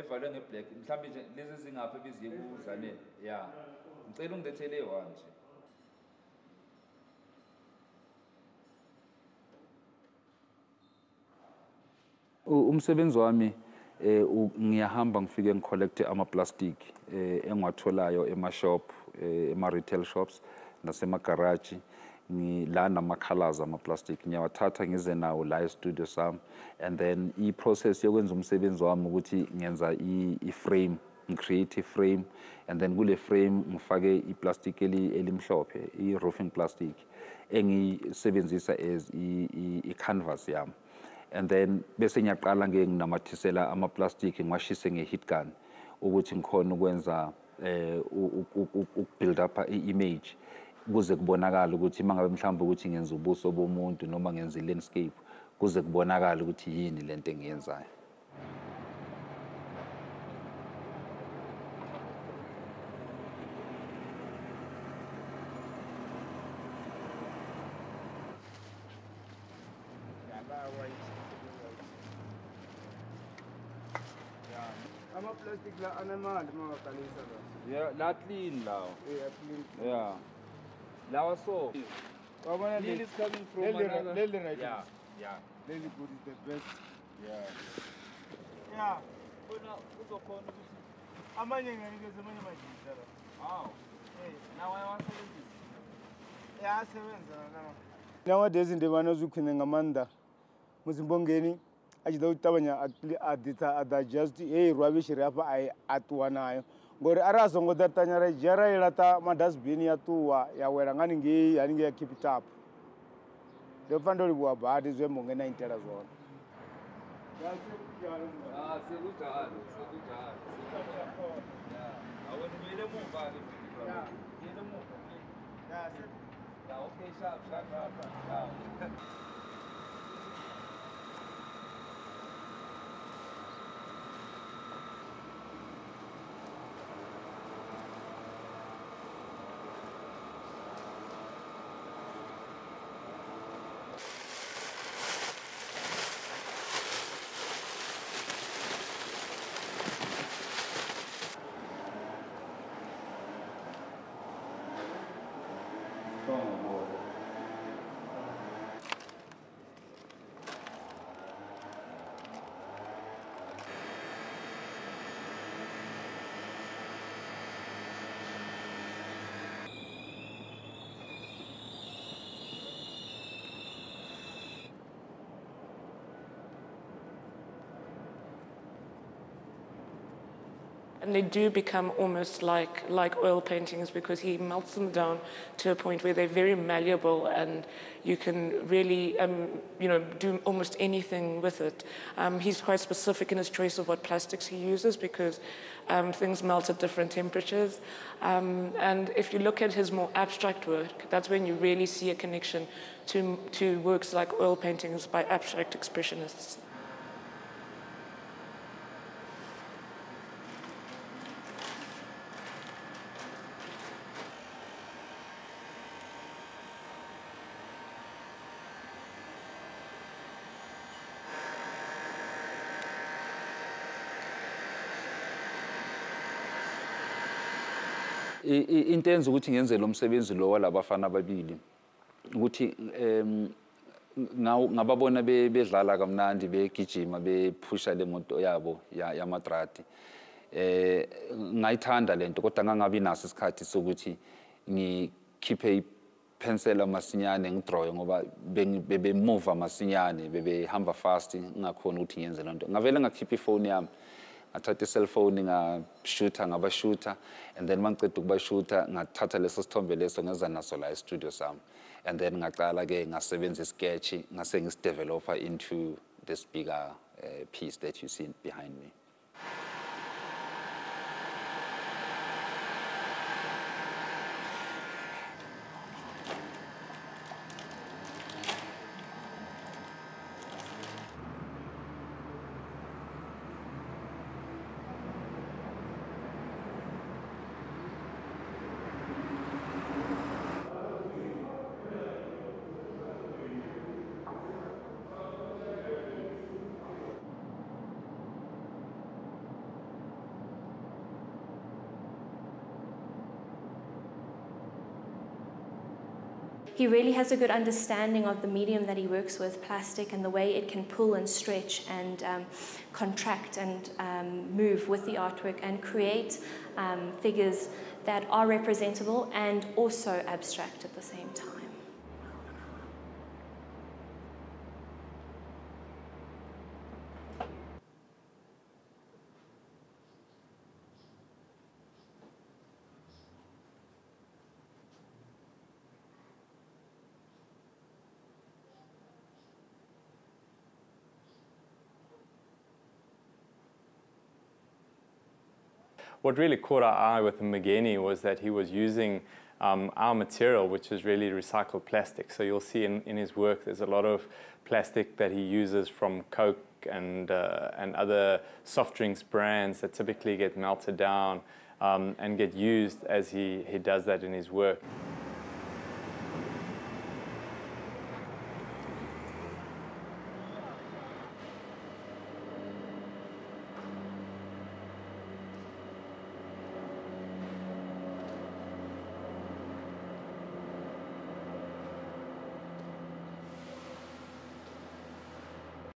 evalwe ngeblack mhlawumbe nje lezi zingaphi ebiziye kuzanele ya ngicela ungilethele eyi-one nje umsebenzi wami eh ngiyahamba ngifike ngicollecte ama-plastic eh engiwatholayo ema-shop eh, ema-retail shops nasemagaraji la nama-colors ama-plastic ngiyawathatha ngize nawo la e-studio sami and then i-process yokwenza umsebenzi wami ukuthi ngenza i-frame ngicreate i-frame and then kule frame ngifake i-plastic eli- elimhlophe i-roofing plastic engiyisebenzisa as i-canvas yami. And then bese ngiyaqala ngeke nginamathisela ama-plastic ngiwashise nge-heat gun ukuthi ngikhona ukwenza eh u- u- u- ukubuild up i-image kuze kubonakale ukuthi uma ngabe mhlawumbe ukuthi ngenza ubuso bomuntu noma ngenza i-landscape kuze kubonakale ukuthi yini lento engiyenzayo Ama-plastic la anemali mawaqalisa la. yeah la clean lawo Eh, clean. yeah lawa so Wabona clean le- is coming from leli another leli right yeah yeah leli good is the best. yeah Yeah. khona uzokhona ukuthi Amanye ngiyanikeza amanye majisa la. aw Eh, nawe wasebenzisa ayasebenza nama. Nowadays ndi vana zwi khwine nga maanḓa musi mbongeni a tshi ḓa u ṱavhanya a ḓisa a ḓa just hei rwabishi ri hafha a ṱuwa nayo ngori ara azongo datanyara jara ilata tuwa yatuwa yawera ngani ngei yani ngeya keep it up ndo pfa ndo livhuwa badi zwe munge na itela zone Yeah, okay, sharp, sharp, sharp, sharp. And they do become almost like, like oil paintings because he melts them down to a point where they're very malleable and you can really, um, you know, do almost anything with it. Um, he's quite specific in his choice of what plastics he uses because um, things melt at different temperatures. Um, and if you look at his more abstract work, that's when you really see a connection to, to works like oil paintings by abstract expressionists. Into enza ukuthi ngenze lo msebenzi lo walabafana ababili. Ukuthi em ngaw- ngababona be- bedlala kamnandi begijima bephusha le moto yabo ya- yamadrati eh ngayithanda lento kodwa ngangabi naso isikhathi sokuthi ngikhiphe ipensela masinyane ngidrowe ngoba bengi- bebemova masinyane bebehamba fast ngingakhoni ukuthi ngiyenze lento ngavele ngakhipha ifoni yami. Ngathatha i-cellphone ngashutha ngabashutha and then mangiceda ukubashutha ngathatha leso sithombe leso ngeza naso la e-studio sami. And then ngaqala-ke ngasebenza isketch ngase ngisideveloper into this bigger uh, piece that you see behind me He really has a good understanding of the medium that he works with, plastic, and the way it can pull and stretch and um, contract and um, move with the artwork and create um, figures that are representable and also abstract at the same time. What really caught our eye with Mbongeni was that he was using um, our material, which is really recycled plastic. So you'll see in, in his work there's a lot of plastic that he uses from Coke and, uh, and other soft drinks brands that typically get melted down um, and get used as he, he does that in his work.